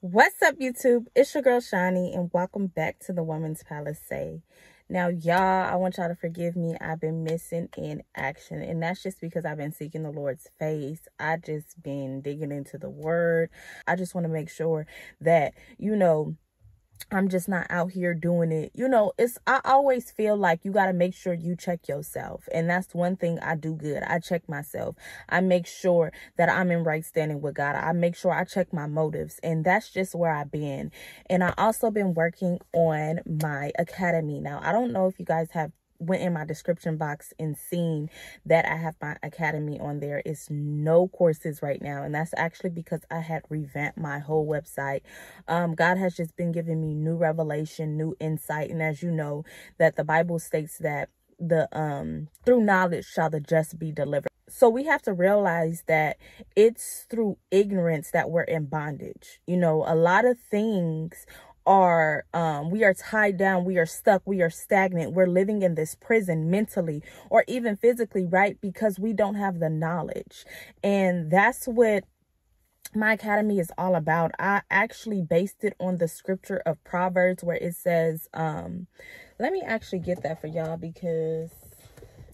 What's up, YouTube? It's your girl Shani, and welcome back to the Woman's Palace. Say, now, y'all, I want y'all to forgive me. I've been missing in action, and that's just because I've been seeking the Lord's face. I just been digging into the Word. I just want to make sure that you know I'm just not out here doing it. You know, it's I always feel like you got to make sure you check yourself. And that's one thing I do good. I check myself. I make sure that I'm in right standing with God. I make sure I check my motives. And that's just where I've been. And I also been working on my academy. Now, I don't know if you guys have went in my description box and seen that I have my academy on there. It's no courses right now. And that's actually because I had revamped my whole website. Um, God has just been giving me new revelation, new insight. And as you know, that the Bible states that the um through knowledge shall the just be delivered. So we have to realize that it's through ignorance that we're in bondage. You know, a lot of things are um we are tied down we are stuck we are stagnant we're living in this prison mentally or even physically right because we don't have the knowledge. And that's what my academy is all about. I actually based it on the scripture of proverbs where it says um let me actually get that for y'all because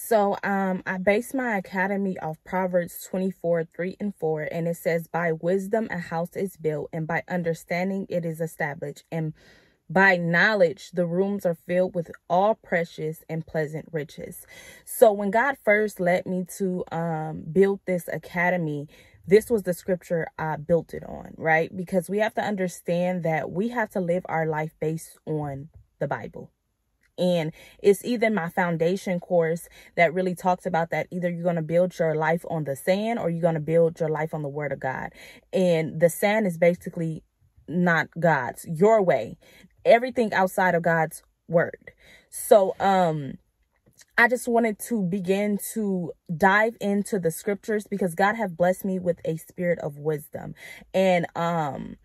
so um I base my academy off Proverbs 24, 3 and 4. And it says, By wisdom a house is built, and by understanding it is established. And by knowledge, the rooms are filled with all precious and pleasant riches. So when God first led me to um build this academy, this was the scripture I built it on, right? Because we have to understand that we have to live our life based on the Bible and it's either my foundation course that really talks about that either you're going to build your life on the sand or you're going to build your life on the word of God. And the sand is basically not God's, your way. Everything outside of God's word. So, um, I just wanted to begin to dive into the scriptures because God have blessed me with a spirit of wisdom. And um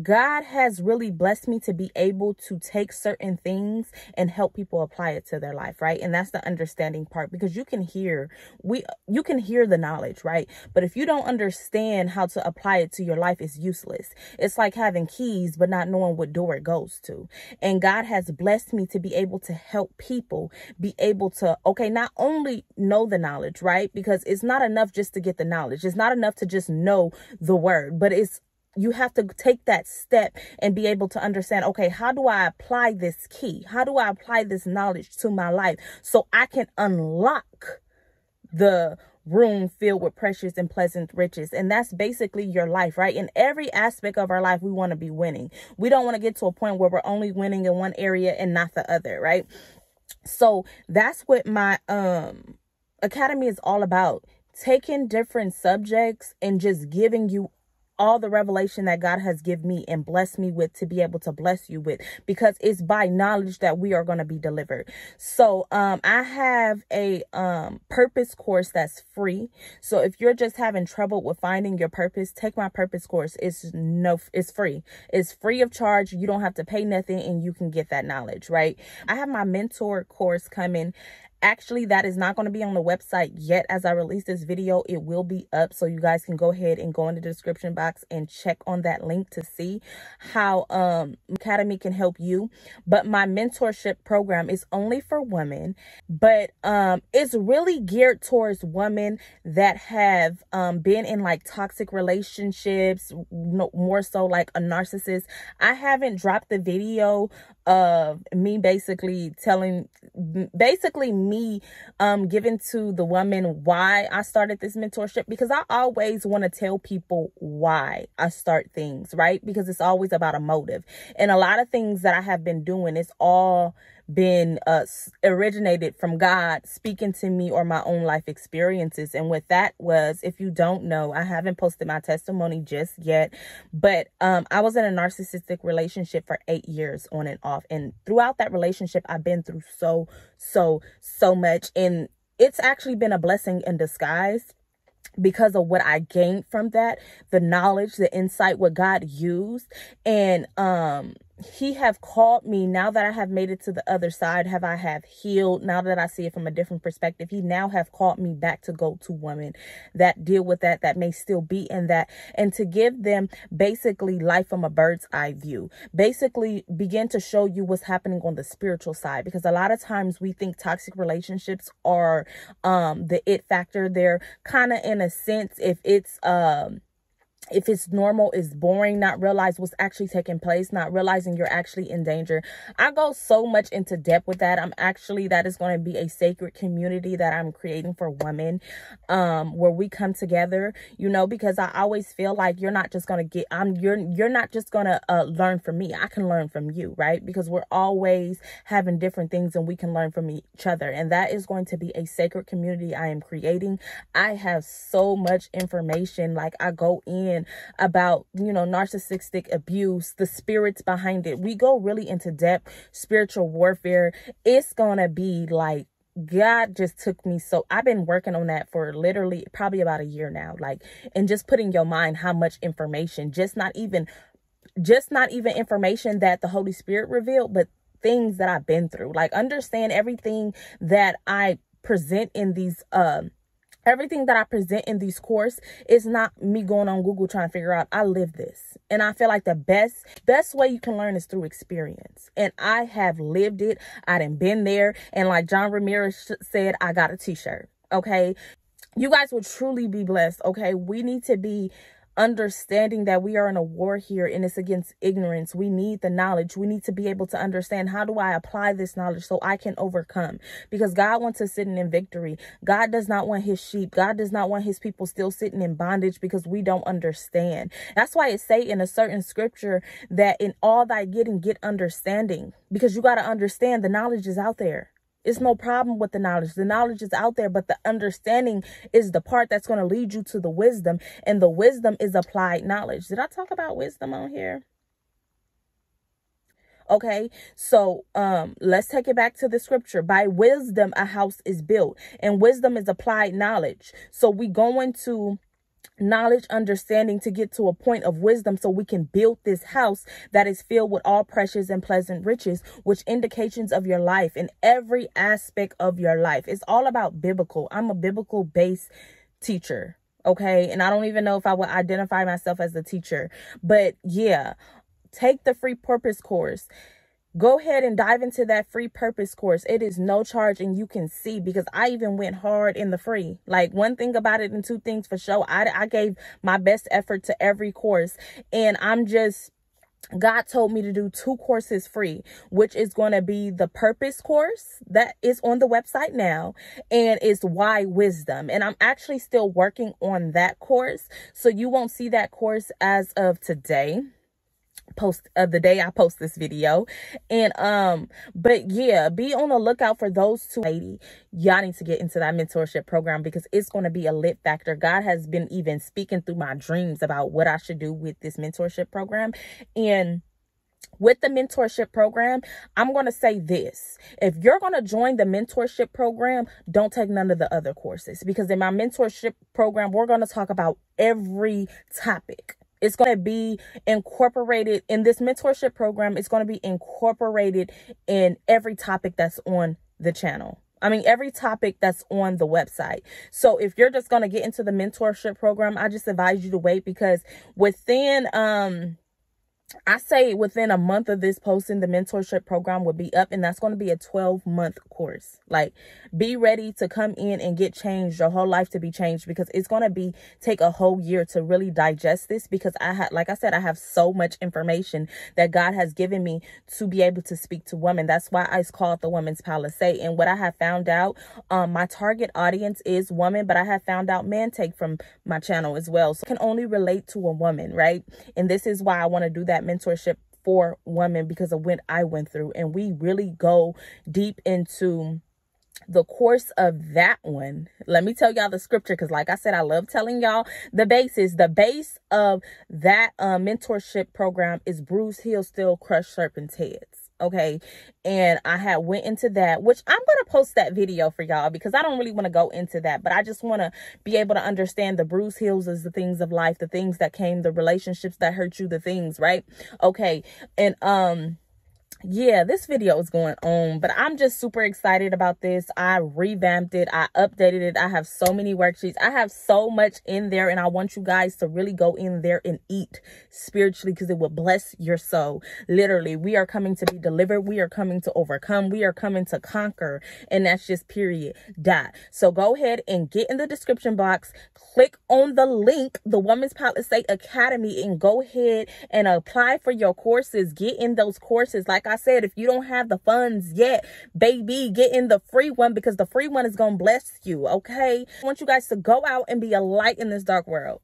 God has really blessed me to be able to take certain things and help people apply it to their life, right? And that's the understanding part because you can hear we you can hear the knowledge, right? But if you don't understand how to apply it to your life, it's useless. It's like having keys but not knowing what door it goes to. And God has blessed me to be able to help people be able to okay, not only know the knowledge, right? Because it's not enough just to get the knowledge. It's not enough to just know the word, but it's you have to take that step and be able to understand okay how do i apply this key? How do i apply this knowledge to my life so i can unlock the room filled with precious and pleasant riches? And that's basically your life right? In every aspect of our life we want to be winning. We don't want to get to a point where we're only winning in one area and not the other right? So that's what my um academy is all about taking different subjects and just giving you all the revelation that God has given me and blessed me with to be able to bless you with because it's by knowledge that we are going to be delivered. So, um I have a um purpose course that's free. So if you're just having trouble with finding your purpose, take my purpose course. It's no it's free. It's free of charge. You don't have to pay nothing and you can get that knowledge, right? I have my mentor course coming actually that is not going to be on the website yet as i release this video. It will be up so you guys can go ahead and go in the description box and check on that link to see how um academy can help you. But my mentorship program is only for women but um it's really geared towards women that have um been in like toxic relationships more so like a narcissist. I haven't dropped the video of me basically telling basically me um giving to the woman why I started this mentorship because I always want to tell people why I start things, right? Because it's always about a motive. And a lot of things that I have been doing it's all been uh, originated from God speaking to me or my own life experiences. And what that was, if you don't know, I haven't posted my testimony just yet, but um, I was in a narcissistic relationship for eight years on and off. And throughout that relationship, I've been through so, so, so much. And it's actually been a blessing in disguise because of what I gained from that, the knowledge, the insight, what God used. And um he have called me now that I have made it to the other side, have I have healed now that I see it from a different perspective. He now have called me back to go to women that deal with that, that may still be in that, and to give them basically life from a bird's eye view. Basically begin to show you what's happening on the spiritual side because a lot of times we think toxic relationships are um the it factor. They're kind of in a sense if it's um if it's normal is boring not realize what's actually taking place not realizing you're actually in danger. I go so much into depth with that. I'm actually that is going to be a sacred community that i'm creating for women um where we come together you know because i always feel like you're not just going to get i'm you're you're not just going to uh, learn from me. I can learn from you right? Because we're always having different things and we can learn from each other. And that is going to be a sacred community i am creating. I have so much information. Like i go in about, you know, narcissistic abuse, the spirits behind it. We go really into depth, spiritual warfare. It's going to be like God just took me so I've been working on that for literally probably about a year now like and just putting your mind how much information just not even just not even information that the Holy Spirit revealed but things that I've been through like understand everything that I present in these um everything that I present in these course is not me going on Google trying to figure out. I live this. And I feel like the best best way you can learn is through experience. And I have lived it. I done been there. And like John Ramirez said, I got a t-shirt. Okay. You guys will truly be blessed. Okay. We need to be understanding that we are in a war here and it's against ignorance. We need the knowledge. We need to be able to understand how do I apply this knowledge so I can overcome because God wants us sitting in victory. God does not want his sheep. God does not want his people still sitting in bondage because we don't understand. That's why it say in a certain scripture that in all thy getting get understanding because you got to understand the knowledge is out there. It's no problem with the knowledge. The knowledge is out there, but the understanding is the part that's going to lead you to the wisdom. And the wisdom is applied knowledge. Did I talk about wisdom on here? Okay, so um, let's take it back to the scripture. By wisdom, a house is built, and wisdom is applied knowledge. So we going to knowledge, understanding to get to a point of wisdom so we can build this house that is filled with all precious and pleasant riches, which indications of your life in every aspect of your life. It's all about biblical. I'm a biblical based teacher. Okay. And I don't even know if I would identify myself as a teacher, but yeah, take the free purpose course go ahead and dive into that free purpose course it is no charge and you can see because i even went hard in the free like one thing about it and two things for sure i, I gave my best effort to every course and i'm just God told me to do two courses free, which is going to be the purpose course that is on the website now and is why wisdom. And I'm actually still working on that course. So you won't see that course as of today post of the day I post this video. And um, but yeah, be on the lookout for those two lady. Y'all need to get into that mentorship program because it's going to be a lit factor. God has been even speaking through my dreams about what I should do with this mentorship program. And with the mentorship program, I'm going to say this. If you're going to join the mentorship program, don't take none of the other courses because in my mentorship program, we're going to talk about every topic it's going to be incorporated in this mentorship program. It's going to be incorporated in every topic that's on the channel. I mean, every topic that's on the website. So if you're just going to get into the mentorship program, I just advise you to wait because within, um, I say within a month of this posting, the mentorship program will be up, and that's going to be a 12 month course. Like, be ready to come in and get changed, your whole life to be changed because it's going to be take a whole year to really digest this. Because I had, like I said, I have so much information that God has given me to be able to speak to women. That's why I call it the Women's Palacè. And what I have found out, um, my target audience is women, but I have found out men take from my channel as well. So I can only relate to a woman, right? And this is why I want to do that that mentorship for women because of what I went through. And we really go deep into the course of that one. Let me tell y'all the scripture because like i said i love telling y'all the basis. The base of that uh, mentorship program is Bruise heels still crush serpent's heads okay? And i had went into that which i'm to post that video for y'all because i don't really want to go into that but i just want to be able to understand the bruise heels is the things of life the things that came the relationships that hurt you the things right? Okay and um yeah, this video is going on, but I'm just super excited about this. I revamped it. I updated it. I have so many worksheets. I have so much in there and I want you guys to really go in there and eat spiritually because it will bless your soul. Literally, we are coming to be delivered. We are coming to overcome. We are coming to conquer. And that's just period. Dot. So go ahead and get in the description box. Click on the link, the Women's Palacè Academy, and go ahead and apply for your courses. Get in those courses. Like I said, if you don't have the funds yet, baby, get in the free one because the free one is going to bless you, okay? I want you guys to go out and be a light in this dark world.